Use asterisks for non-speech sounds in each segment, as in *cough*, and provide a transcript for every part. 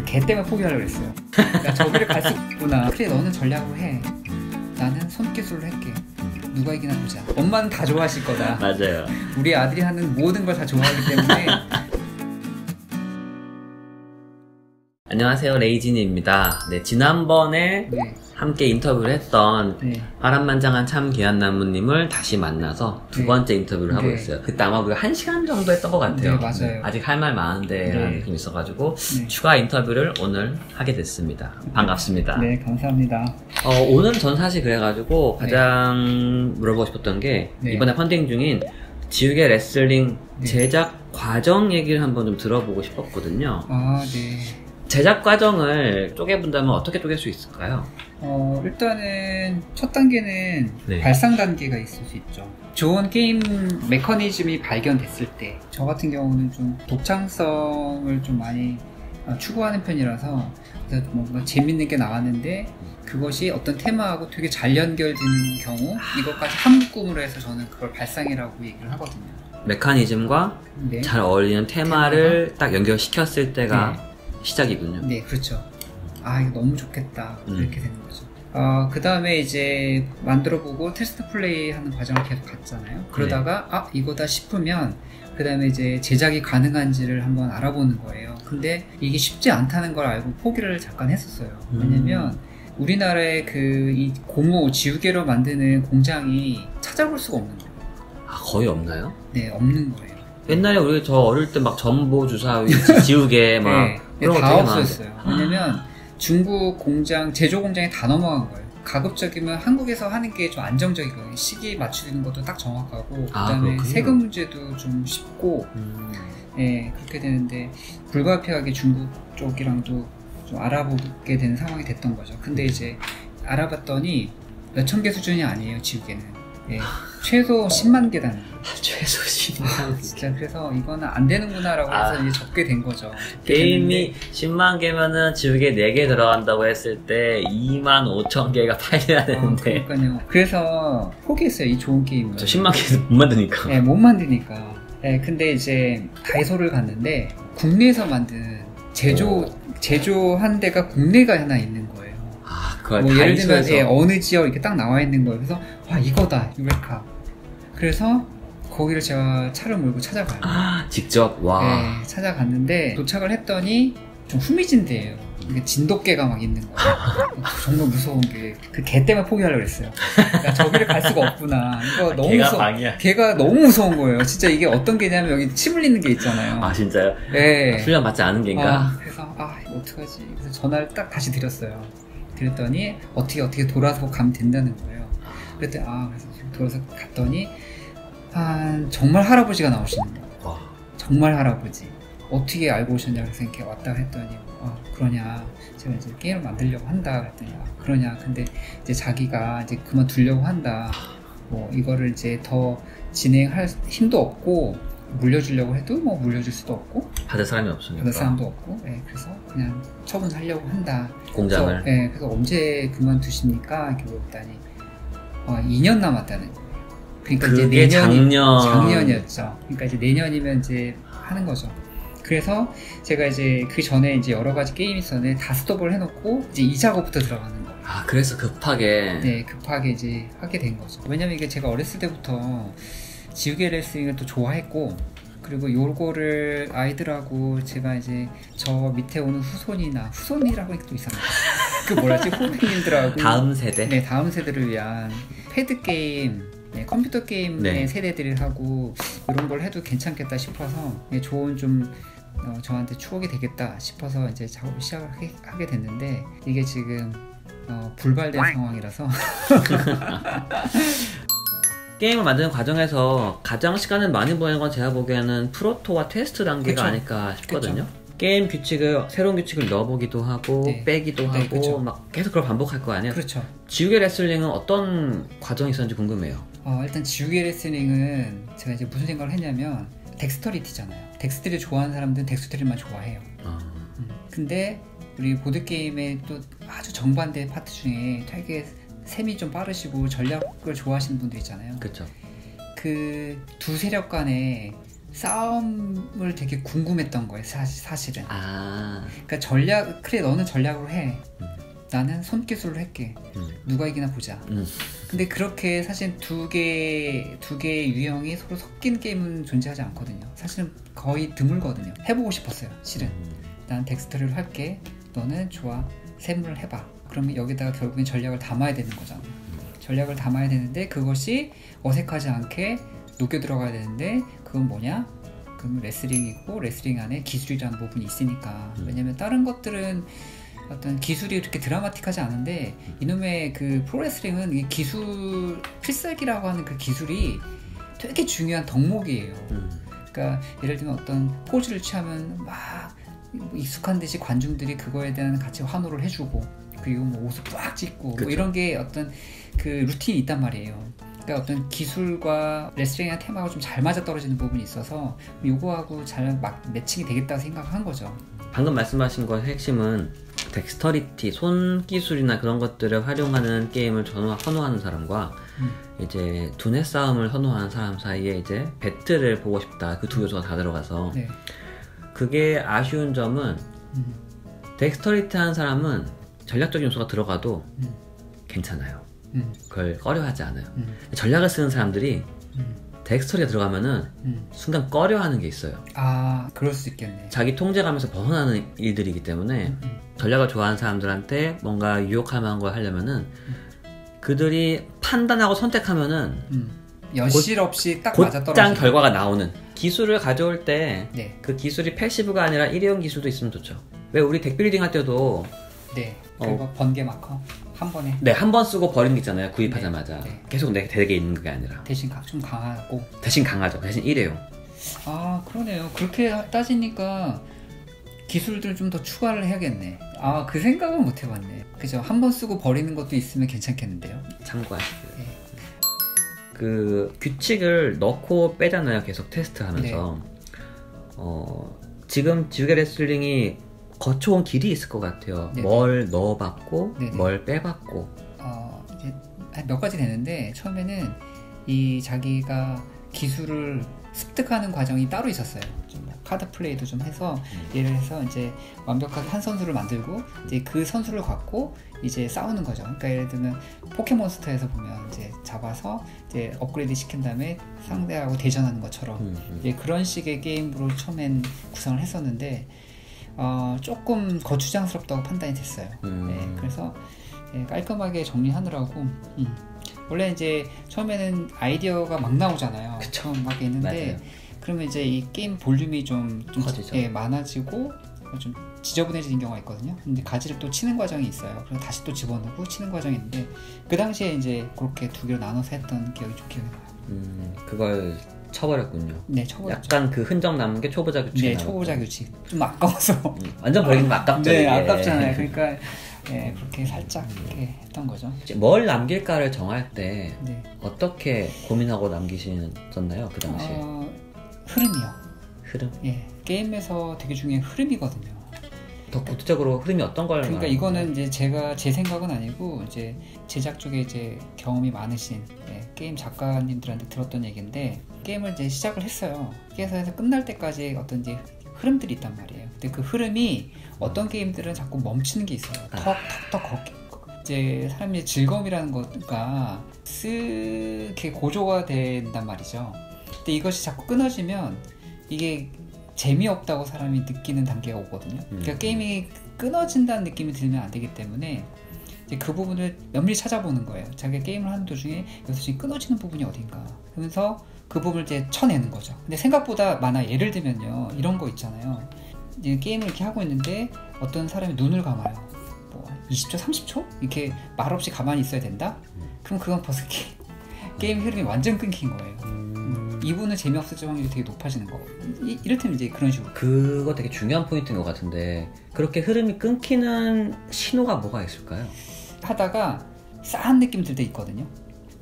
그 개 때문에 포기하려고 했어요. 야, 저기를 갈 수 있구나. 그래, 너는 전략으로 해. 나는 손기술로 할게. 누가 이기나 보자. 엄마는 다 좋아하실 거다. 맞아요. 우리 아들이 하는 모든 걸 다 좋아하기 때문에 안녕하세요. 레이진입니다. 네, 지난번에 네, 함께 인터뷰를 했던 네, 파란만장한 참 귀한 나무님을 다시 만나서 두 네. 번째 인터뷰를 하고 네. 있어요. 그때 아마 우리가 한 시간 정도 했던 것 같아요. 네, 맞아요. 아직 할 말 많은데 라는 네. 느낌이 있어가지고 네. 추가 인터뷰를 오늘 하게 됐습니다. 반갑습니다. 네, 감사합니다. 어, 오늘 전 사실 그래가지고 네. 가장 물어보고 싶었던 게 네. 이번에 펀딩 중인 지우개 레슬링 네. 제작 과정 얘기를 한번 좀 들어보고 싶었거든요. 아, 네. 제작 과정을 쪼개본다면 어떻게 쪼갤 수 있을까요? 어, 일단은 첫 단계는 네. 발상 단계가 있을 수 있죠. 좋은 게임 메커니즘이 발견됐을 때, 저 같은 경우는 좀 독창성을 좀 많이 어, 추구하는 편이라서 그래서 뭔가 재밌는 게 나왔는데 그것이 어떤 테마하고 되게 잘 연결되는 경우 이것까지 한 묶음으로 해서 저는 그걸 발상이라고 얘기를 하거든요. 메커니즘과 네. 잘 어울리는 테마를 딱 연결시켰을 때가 시작이군요. 네, 그렇죠. 아, 이거 너무 좋겠다. 음. 이렇게 되는 거죠. 어, 그 다음에 이제 만들어보고 테스트 플레이 하는 과정을 계속 갔잖아요. 그러다가, 네. 아, 이거다 싶으면, 그 다음에 이제 제작이 가능한지를 한번 알아보는 거예요. 근데 이게 쉽지 않다는 걸 알고 포기를 잠깐 했었어요. 음. 왜냐면, 우리나라의 그, 이 고무, 지우개로 만드는 공장이 찾아볼 수가 없는 거예요. 아, 거의 없나요? 네, 없는 거예요. 옛날에 우리 저 어릴 때 막 전보 주사위, *laughs* 지우개 막 네, 그런 거다 되게 없었어요. 많은데. 왜냐면 중국 공장, 제조 공장이 다 넘어간 거예요. 가급적이면 한국에서 하는 게 좀 안정적이거든요. 시기 맞추는 것도 딱 정확하고, 아, 그다음에 그렇군요. 세금 문제도 좀 쉽고, 음, 예, 그렇게 되는데 불가피하게 중국 쪽이랑도 좀 알아보게 되는 상황이 됐던 거죠. 근데 이제 알아봤더니 몇 천 개 수준이 아니에요, 지우개는. 예, *laughs* 최소 10만 개단. 최소 아, 신상 진짜 그래서 이거는 안 되는구나라고 해서 아. 이제 적게 된 거죠. 게임이 10만 개면은 지우개 4개 들어간다고 했을 때 2만 5천 개가 팔려야 아, 되는데 그러니까요. 그래서 포기했어요, 이 좋은 게임을. 저 10만 개 못 만드니까 네, 못 만드니까. 네, 근데 이제 다이소를 갔는데 국내에서 만든 제조 제조한 데가 국내가 하나 있는. 아 뭐 예를 들면 예, 어느 지역 이렇게 딱 나와 있는 거예요. 그래서 와 이거다 유레카. 그래서 거기를 제가 차를 몰고 찾아가요. 아, 직접 와 네, 찾아갔는데 도착을 했더니 좀 후미진 데예요. 이게 진돗개가 막 있는 거예요. *laughs* 정말 무서운 게 그 개 때문에 포기하려고 했어요. 야, 저기를 갈 수가 없구나. 이거 너무 개가 무서워. 방이야 개가 너무 무서운 거예요. 진짜 이게 어떤 개냐면 여기 침 흘리는 게 있잖아요. 아 진짜요? 네. 훈련 받지 않은 개인가? 아, 그래서 아 이거 어떡하지? 그래서 전화를 딱 다시 드렸어요. 드렸더니 어떻게 어떻게 돌아서 가면 된다는 거예요. 그랬더니 아 그래서 돌아서 갔더니 한 정말 할아버지가 나오시는 거예요. 와. 정말 할아버지. 어떻게 알고 오셨냐 그래서 이렇게 왔다 했더니 아 그러냐 제가 이제 게임을 만들려고 한다 그랬더니 아 그러냐 근데 이제 자기가 이제 그만두려고 한다 뭐 이거를 이제 더 진행할 힘도 없고 물려주려고 해도 뭐 물려줄 수도 없고. 받을 사람이 없으니까. 받을 사람도 없고. 예, 그래서 그냥 처분하려고 한다. 공장을. 그래서, 예, 그래서 언제 그만두십니까? 이렇게 물어봤더니 어, 2년 남았다는. 거예요 그러니까 이제 내년이 작년. 작년이었죠. 그러니까 이제 내년이면 이제 하는 거죠. 그래서 제가 이제 그 전에 이제 여러 가지 게임이 있었는데 다 스톱을 해놓고 이제 이 작업부터 들어가는 거예요. 아 그래서 급하게. 네, 급하게 이제 하게 된 거죠. 왜냐면 이게 제가 어렸을 때부터 지우개 레슬링을 또 좋아했고 그리고 요거를 아이들하고 제가 이제 저 밑에 오는 후손이나 후손이라고 또 이상하다. *laughs* 그 뭐라지 후배님들하고 다음 세대 네, 다음 세대를 위한 패드 게임, 네, 컴퓨터 게임의 네. 세대들이 하고 이런 걸 해도 괜찮겠다 싶어서 네, 좋은 좀 어, 저한테 추억이 되겠다 싶어서 이제 작업을 시작하게 하게 됐는데 이게 지금 어, 불발된 상황이라서 *laughs* *laughs* 게임을 만드는 과정에서 가장 시간을 많이 보내는 건 제가 보기에는 프로토와 테스트 단계가 그쵸. 아닐까 싶거든요. 게임 규칙을 새로운 규칙을 넣어보기도 하고 네. 빼기도 네, 하고 그쵸. 막 계속 그걸 반복할 거 아니에요. 그렇죠. 지우개 레슬링은 어떤 과정이 있었는지 궁금해요. 어, 일단 지우개 레슬링은 제가 이제 무슨 생각을 했냐면 dexterity잖아요. dexterity 좋아하는 사람들은 dexterity만 좋아해요. 어, 음. 근데 우리 보드 게임의 또 아주 정반대 파트 중에 되게 셈이 좀 빠르시고 전략을 좋아하시는 분들 있잖아요. 그렇죠. 그 두 세력 간의 싸움을 되게 궁금했던 거예요. 사실, 사실은. 아, 그러니까 전략 그래 너는 전략으로 해. 음. 나는 손기술로 할게. 음, 누가 이기나 보자. 음. 근데 그렇게 사실 두 개, 두 개의 유형이 서로 섞인 게임은 존재하지 않거든요. 사실은 거의 드물거든요. 해보고 싶었어요, 실은. 음. 난 덱스터리를 할게. 너는 좋아. 샘물을 해봐. 그러면 여기다가 결국엔 전략을 담아야 되는 거잖아. 전략을 담아야 되는데 그것이 어색하지 않게 녹여 들어가야 되는데 그건 뭐냐? 그러면 레슬링이고 레슬링 안에 기술이라는 부분이 있으니까 음. 왜냐면 다른 것들은 어떤 기술이 그렇게 드라마틱하지 않은데 이놈의 그 프로레슬링은 이 기술 필살기라고 하는 그 기술이 되게 중요한 덕목이에요. 음. 그러니까 예를 들면 어떤 포즈를 취하면 막 익숙한 듯이 관중들이 그거에 대한 같이 환호를 해주고 그리고 뭐 옷을 꽉 찢고 뭐. 이런 게 어떤 그 루틴이 있단 말이에요. 그러니까 어떤 기술과 레슬링의 테마가 좀 잘 맞아 떨어지는 부분이 있어서 요거하고 잘 막 매칭이 되겠다고 생각한 거죠. 방금 말씀하신 거 핵심은 dexterity, 손 기술이나 그런 것들을 활용하는 게임을 전후 선호하는 사람과 음. 이제 두뇌 싸움을 선호하는 사람 사이에 이제 battle을 보고 싶다. 그 두 요소가 다 들어가서 네. 그게 아쉬운 점은 음, dexterity 하는 사람은 전략적인 요소가 들어가도 음, 괜찮아요. 음, 그걸 꺼려하지 않아요. 음, 전략을 쓰는 사람들이 음, dexterity가 들어가면은 음. 순간 꺼려하는 게 있어요. 아, 그럴 수 있겠네. 자기 통제감에서 벗어나는 일들이기 때문에. 전략을 좋아하는 사람들한테 뭔가 유혹할 만한 걸 하려면은 그들이 판단하고 선택하면은 음. 여지 없이 딱 맞아 곧장 떨어지는. 결과가 나오는 기술을 가져올 때그 네, 기술이 passive가 아니라 일회용 기술도 있으면 좋죠. 왜 우리 deck building 할 때도 네. 어. 그리고 번개 마커 한 번에 네 한 번 쓰고 버리는 게 있잖아요. 구입하자마자 네, 네. 계속 내 deck에 있는 게 아니라 대신 각좀 강하고. 대신 강하죠. 대신 일회용. 아 그러네요. 그렇게 따지니까 기술들 좀더 추가를 해야겠네. 아 그 생각은 못 해봤네. 그죠? 한 번 쓰고 버리는 것도 있으면 괜찮겠는데요. 참고하시고요. 네. 그 규칙을 넣고 빼잖아요. 계속 테스트하면서 네. 어, 지금 지우개 레슬링이 거쳐온 길이 있을 것 같아요. 네네. 뭘 넣어봤고 네네. 뭘 빼봤고 어 이제 한몇 가지 되는데 처음에는 이 자기가 기술을 습득하는 과정이 따로 있었어요. 좀 카드 플레이도 좀 해서 음. 예를 해서 이제 완벽하게 한 선수를 만들고 이제 그 선수를 갖고 이제 싸우는 거죠. 그러니까 예를 들면 포켓몬스터에서 보면 이제 잡아서 이제 업그레이드 시킨 다음에 상대하고 대전하는 것처럼 음, 음. 예, 그런 식의 게임으로 처음엔 구성을 했었는데 어, 조금 거추장스럽다고 판단이 됐어요. 음. 예, 그래서 예, 깔끔하게 정리하느라고 음. 원래 이제 처음에는 아이디어가 막 나오잖아요. 그쵸. 처음 막 있는데 맞아요. 그러면 이제 이 게임 볼륨이 좀, 좀 커지죠. 예, 많아지고 좀 지저분해지는 경우가 있거든요. 근데 가지를 또 치는 과정이 있어요. 그래서 다시 또 집어넣고 치는 과정이 있는데 그 당시에 이제 그렇게 두 개로 나눠서 했던 기억이 좀 기억이 나요. 음, 그걸 쳐버렸군요. 네, 초보자. 약간 그 흔적 남은 게 초보자 규칙이 네. 초보자 규칙. 좀 아까워서. 음, 완전 버리면 아깝죠. 네, 이게. 아깝잖아요. *laughs* 그러니까 예, 그렇게 살짝 이렇게 했던 거죠. 이제 뭘 남길까를 정할 때 네. 어떻게 고민하고 남기셨나요? 그 당시에 어, 흐름이요. 흐름. 예, 게임에서 되게 중요한 흐름이거든요. 더 구체적으로 흐름이 어떤 걸 그러니까 이거는 이제 제가 제 생각은 아니고 이제 제작 쪽에 이제 경험이 많으신 예, 게임 작가님들한테 들었던 얘기인데 게임을 이제 시작을 했어요. 게임에서 끝날 때까지 어떤 이제 흐름들이 있단 말이에요. 근데 그 흐름이 어떤 게임들은 자꾸 멈추는 게 있어요. 턱턱턱 걷게. 이제 사람의 즐거움이라는 거가 쓱게 고조가 된단 말이죠. 근데 이것이 자꾸 끊어지면 이게 재미없다고 사람이 느끼는 단계가 오거든요. 그러니까 음. 게임이 끊어진다는 느낌이 들면 안 되기 때문에 이제 그 부분을 면밀히 찾아보는 거예요. 자기가 게임을 하는 도중에 여기서 지금 끊어지는 부분이 어딘가. 그러면서 그 부분을 이제 쳐내는 거죠. 근데 생각보다 많아. 예를 들면요. 이런 거 있잖아요. 이제 게임을 이렇게 하고 있는데 어떤 사람이 눈을 감아요. 뭐 20초, 30초? 이렇게 말 없이 가만히 있어야 된다? 그럼 그건 벌써 게, *laughs* 게임 흐름이 완전 끊긴 거예요. 음, 이분은 재미없을 확률이 되게 높아지는 거. 이, 이를테면 이제 그런 식으로. 그거 되게 중요한 포인트인 것 같은데 그렇게 흐름이 끊기는 신호가 뭐가 있을까요? 하다가 싸한 느낌 들 때 있거든요.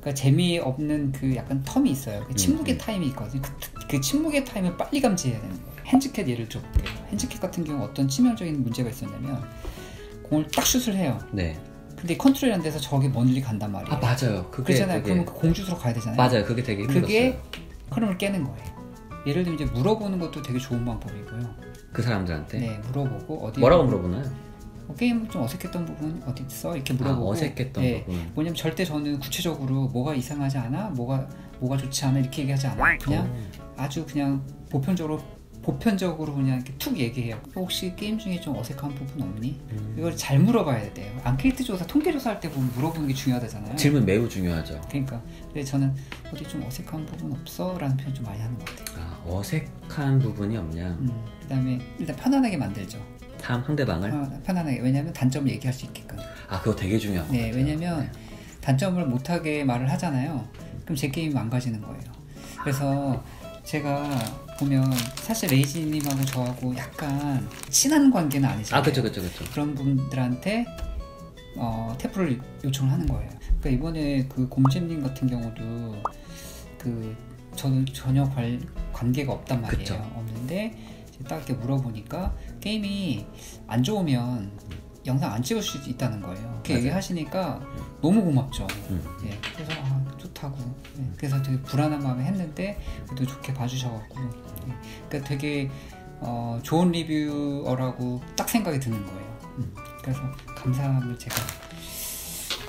그러니까 재미없는 그 약간 term이 있어요. 그 침묵의 음, 음. 타임이 있거든요. 그, 그 침묵의 타임을 빨리 감지해야 되는 거예요. 핸즈캣 예를 들어볼게요. 핸즈캣 같은 경우 어떤 치명적인 문제가 있었냐면 공을 딱 슛을 해요. 네. 근데 컨트롤이 안 돼서 저기 멀리 간단 말이에요. 아 맞아요. 그게 그렇잖아요. 되게 그러면 그 공 주우러 가야 되잖아요. 맞아요. 그게 되게 힘들었어요. 그게 흐름을 깨는 거예요. 예를 들면 이제 물어보는 것도 되게 좋은 방법이고요. 그 사람들한테 네, 물어보고 어디 뭐라고 물어보나요? 뭐 게임 좀 어색했던 부분 어디 있어 이렇게 아, 물어보고 어색했던 네, 부분. 뭐냐면 절대 저는 구체적으로 뭐가 이상하지 않아, 뭐가 뭐가 좋지 않아 이렇게 얘기하지. 그냥 어. 아주 그냥 보편적으로 보편적으로 그냥 이렇게 툭 얘기해요. 혹시 게임 중에 좀 어색한 부분 없니? 음. 이걸 잘 물어봐야 돼요. 앙케이트 조사, 통계 조사할 때 보면 물어보는 게 중요하다잖아요. 질문 매우 중요하죠. 그러니까 근데 저는 어디 좀 어색한 부분 없어? 라는 표현 좀 많이 하는 것 같아요. 아, 어색한 부분이 없냐? 음, 그다음에 일단 편안하게 만들죠. 다음 상대방을 편- 편안하게 왜냐하면 단점을 얘기할 수 있게끔. 아 그거 되게 중요한 것 네, 같아요. 왜냐면 단점을 못하게 말을 하잖아요. 그럼 제 게임이 망가지는 거예요. 그래서 제가 보면 사실 레이지님하고 저하고 약간 친한 관계는 아니잖아요. 아 그쵸 그쵸 그쵸. 그런 분들한테 어, 태프를 요청을 하는 거예요. 그러니까 이번에 그 곰잼님 같은 경우도 그 저는 전혀 관, 관계가 없단 말이에요. 그쵸. 없는데 딱 이렇게 물어보니까 게임이 안 좋으면 영상 안 찍을 수 있다는 거예요. 그렇게 맞아요. 얘기하시니까 너무 고맙죠. 음. 예, 그래서 아, 좋다고. 예, 그래서 되게 불안한 마음에 했는데 그래도 좋게 봐주셔갖고, 예, 그러니까 되게 어, 좋은 리뷰어라고 딱 생각이 드는 거예요. 음, 그래서 감사함을 제가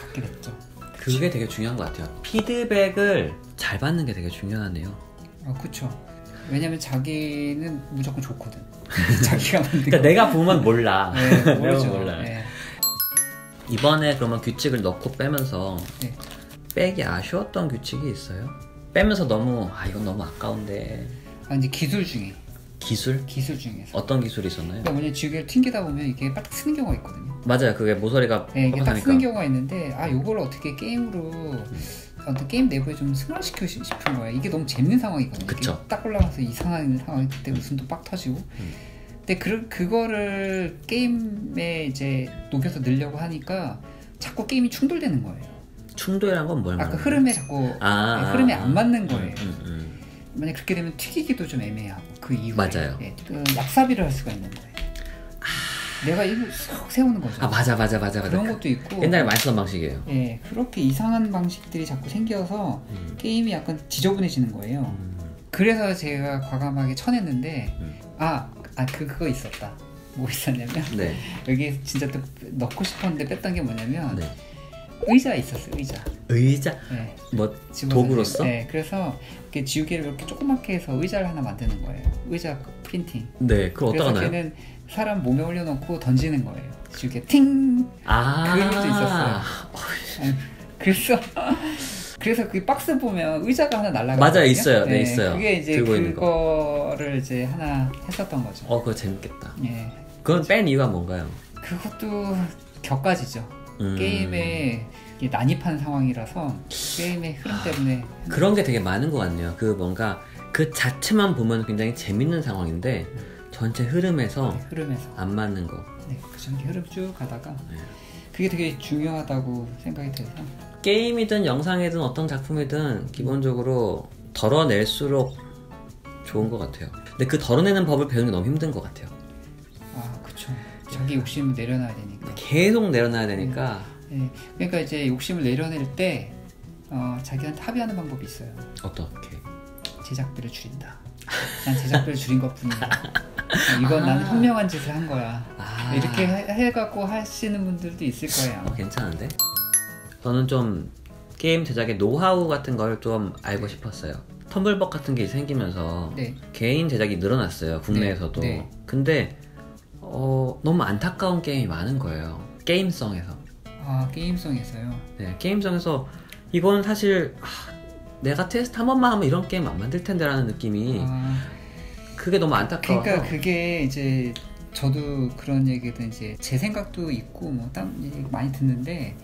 갖게 됐죠. 그게 되게 중요한 것 같아요. 피드백을 잘 받는 게 되게 중요하네요. 아, 그쵸. 왜냐면 자기는 무조건 좋거든. *laughs* 자기가 만든 그러니까 거. 내가 보면 몰라. 네, *laughs* 내가 모르죠. 몰라. 네. 이번에 그러면 규칙을 넣고 빼면서 네. 빼기 아쉬웠던 규칙이 있어요? 빼면서 너무 아 이건 너무 아까운데 아, 이제 기술 중에 기술 기술 중에서. 어떤 기술이 있었나요? 그러니까 뭐냐 지우개를 튕기다 보면 이게 빡 쓰는 경우가 있거든요. 맞아요. 그게 모서리가 네, 이게 딱. 쓰는 경우가 있는데 아 요걸 어떻게 게임으로 어떤 게임 내부에 좀 승화시키고 싶- 싶은 거야. 이게 너무 재밌는 상황이거든요. 딱 올라가서 이상한 상황이 그때 웃음도 빡 터지고. 음. 근데 그 그거를 게임에 이제 녹여서 넣으려고 하니까 자꾸 게임이 충돌되는 거예요. 충돌이란 건뭘 아까 흐름에 자꾸 아, 네, 흐름에 아, 안 맞는 음, 거예요. 음, 음. 만약 그렇게 되면 튀기기도 좀 애매하고 그 이후에 맞아요. 예, 그 약사비를 할 수가 있는 거예요. 내가 이걸 쏙 세우는 거죠. 아 맞아 맞아 맞아 맞아. 그런 것도 있고 옛날에 많이 쓰던 방식이에요. 예, 그렇게 이상한 방식들이 자꾸 생겨서 음. 게임이 약간 지저분해지는 거예요. 음. 그래서 제가 과감하게 쳐냈는데 음. 아, 아 그, 그거 있었다. 뭐 있었냐면 네. *laughs* 여기 진짜 또 넣고 싶었는데 뺐던 게 뭐냐면 네. 의자 있었어요. 의자. 의자 예, 뭐 도구로서? 예, 그래서 이렇게 지우개를 이렇게 조그맣게 해서 의자를 하나 만드는 거예요. 의자 프린팅. 네. 그럼 그래서 어떡하나요? 걔는 사람 몸에 올려놓고 던지는 거예요. 지우개 팅아 그런 것도 있었어요. 아니, 그래서 *laughs* 그래서 그 박스 보면 의자가 하나 날라가 맞아요, 있어요. 네, 있어요. 그게 이제 그거를 이제 하나 했었던 거죠. 어 그거 재밌겠다. 예, 그건 뺀 이유가 뭔가요? 그것도 격가지죠. 음. 게임에 난입한 상황이라서 게임의 흐름 때문에 그런 게 되게 많은 것 같네요. 그 뭔가 그 자체만 보면 굉장히 재밌는 상황인데 전체 흐름에서 네, 흐름에서 안 맞는 거. 네, 그 전개 흐름 쭉 가다가 네. 그게 되게 중요하다고 생각이 돼서 게임이든 영상이든 어떤 작품이든 기본적으로 덜어낼수록 좋은 것 같아요. 근데 그 덜어내는 법을 배우는 게 너무 힘든 것 같아요. 아 그쵸 자기 욕심을 내려놔야 되니까 계속 내려놔야 되니까 예, 그러니까 이제 욕심을 내려낼 때 어, 자기한테 합의하는 방법이 있어요. 어떻게? 제작비를 줄인다. 난 제작비를 줄인 것뿐이야. *laughs* 이건 나는 현명한 짓을 한 거야. 아. 이렇게 해- 해갖고 하시는 분들도 있을 거예요. 어, 괜찮은데? 저는 좀 게임 제작의 노하우 같은 걸 좀 알고 싶었어요. 텀블벅 같은 게 생기면서 네. 개인 제작이 늘어났어요 국내에서도. 네. 근데 어, 너무 안타까운 게임이 많은 거예요. 게임성에서. 아 게임성에서요. 네, 게임성에서 이건 사실 아, 내가 테스트 한 번만 하면 이런 게임 안 만들 텐데라는 느낌이 아, 그게 너무 안타까워서. 그러니까 그게 이제 저도 그런 얘기든 이제 제 생각도 있고 뭐 딴 얘기 많이 듣는데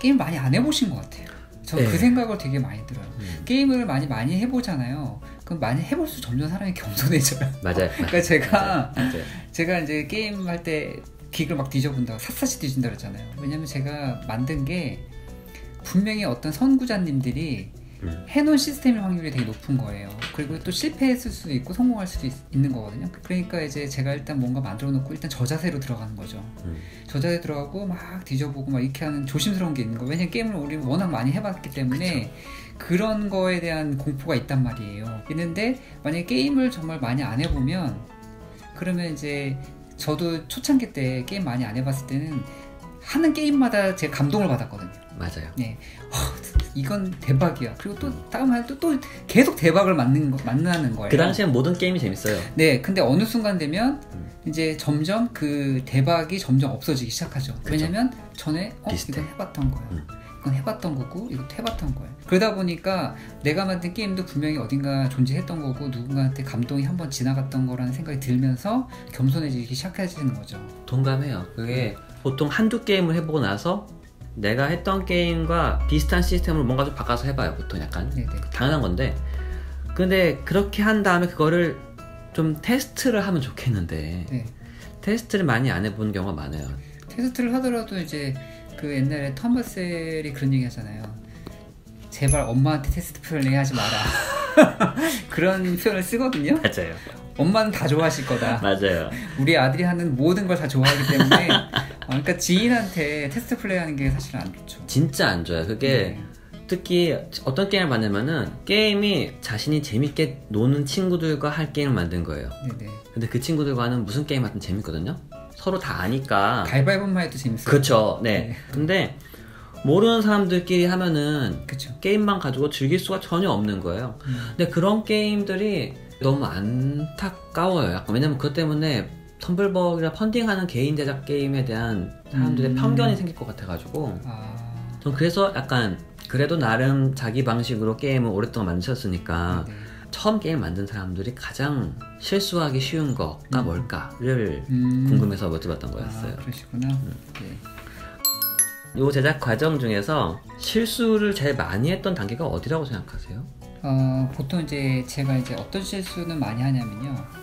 게임 많이 안 해보신 것 같아요. 저그 네. 생각을 되게 많이 들어요. 음, 게임을 많이 많이 해보잖아요. 그럼 많이 해볼수록 점점 사람이 겸손해져요. *laughs* 맞아요. *laughs* 그러니까 제가 맞아요. 제가 이제 게임 할 때 기글 막 뒤져본다고 샅샅이 뒤진다 그랬잖아요. 왜냐면 제가 만든 게 분명히 어떤 선구자님들이 음. 해놓은 시스템일 확률이 되게 높은 거예요. 그리고 또 실패했을 수도 있고 성공할 수도 있, 는 거거든요. 그러니까 이제 제가 일단 뭔가 만들어 놓고 일단 저자세로 들어가는 거죠. 음. 저자세 들어가고 막 뒤져보고 막 이렇게 하는 조심스러운 게 있는 거예요. 왜냐면 게임을 우리 워낙 많이 해봤기 때문에 그런 거에 대한 공포가 있단 말이에요. 있는데 만약에 게임을 정말 많이 안 해보면 그러면 이제 저도 초창기 때 게임 많이 안 해봤을 때는 하는 게임마다 제가 감동을 받았거든요. 맞아요. 네, 어, 이건 대박이야. 그리고 또 다음 할또 또 계속 대박을 맞는 거, 만나는 거예요. 그 당시엔 모든 게임이 재밌어요. 네, 근데 어느 순간 되면 음. 이제 점점 그 대박이 점점 없어지기 시작하죠. 왜냐면 전에 어 비슷해. 이건 해봤던 거야. 음. 이건 해봤던 거고 이것도 해봤던 거야. 그러다 보니까 내가 만든 게임도 분명히 어딘가 존재했던 거고 누군가한테 감동이 한번 지나갔던 거라는 생각이 들면서 겸손해지기 시작해지는 거죠. 동감해요. 그게 보통 한두 게임을 해보고 나서 내가 했던 게임과 비슷한 시스템으로 뭔가 좀 바꿔서 해봐요. 보통 약간 네네. 당연한 건데 근데 그렇게 한 다음에 그거를 좀 테스트를 하면 좋겠는데 네. 테스트를 많이 안 해본 경우가 많아요. 테스트를 하더라도 이제 그 옛날에 텀버셀이 그런 얘기 하잖아요. 제발 엄마한테 테스트 플레이 하지 마라. *laughs* 그런 표현을 쓰거든요. 맞아요. 엄마는 다 좋아하실 거다. 맞아요. 우리 아들이 하는 모든 걸 다 좋아하기 때문에 어, *laughs* 그러니까 지인한테 테스트 플레이 하는 게 사실은 안 좋죠. 진짜 안 좋아요. 그게 특히 어떤 게임을 만들면은 게임이 자신이 재밌게 노는 친구들과 할 게임을 만든 거예요. 네네. 근데 그 친구들과는 무슨 게임 하든 재밌거든요. 서로 다 아니까. 가위바위보만 해도 재밌어요. 그렇죠. 네. 네. 근데 모르는 사람들끼리 하면은 그쵸. 게임만 가지고 즐길 수가 전혀 없는 거예요. 음. 근데 그런 게임들이 너무 안타까워요. 약간 왜냐면 그것 때문에 텀블벅이나 펀딩하는 개인 제작 게임에 대한 사람들의 음. 편견이 생길 것 같아가지고 아, 전 그래서 약간 그래도 나름 자기 방식으로 게임을 오랫동안 만드셨으니까 네. 처음 게임 만든 사람들이 가장 실수하기 쉬운 거가 음. 뭘까를 음. 궁금해서 여쭤봤던 거였어요. 아, 그러시구나. 네. 이 제작 과정 중에서 실수를 제일 많이 했던 단계가 어디라고 생각하세요? 어, 보통 이제 제가 이제 어떤 실수는 많이 하냐면요.